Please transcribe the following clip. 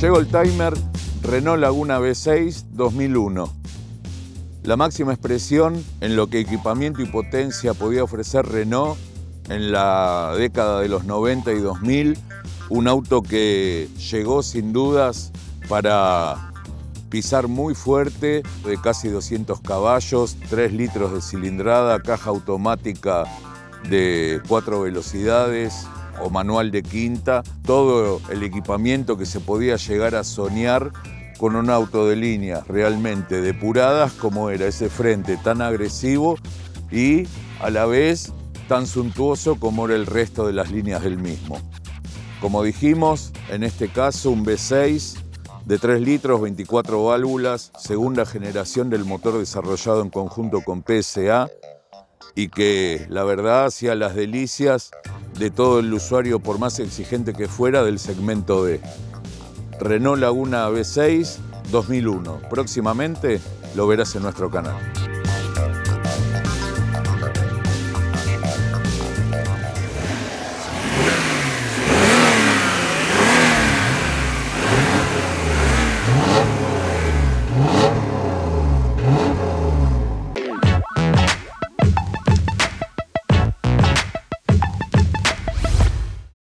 Llegó el timer Renault Laguna V6 2001. La máxima expresión en lo que equipamiento y potencia podía ofrecer Renault en la década de los 90 y 2000, un auto que llegó sin dudas para pisar muy fuerte, de casi 200 caballos, 3 litros de cilindrada, caja automática de 4 velocidades o manual de quinta, todo el equipamiento que se podía llegar a soñar con un auto de línea realmente depuradas como era ese frente tan agresivo y a la vez tan suntuoso como era el resto de las líneas del mismo. Como dijimos, en este caso un V6 de 3 litros, 24 válvulas, segunda generación del motor desarrollado en conjunto con PSA y que la verdad hacía las delicias de todo el usuario, por más exigente que fuera, del segmento D. Renault Laguna V6 2001. Próximamente lo verás en nuestro canal.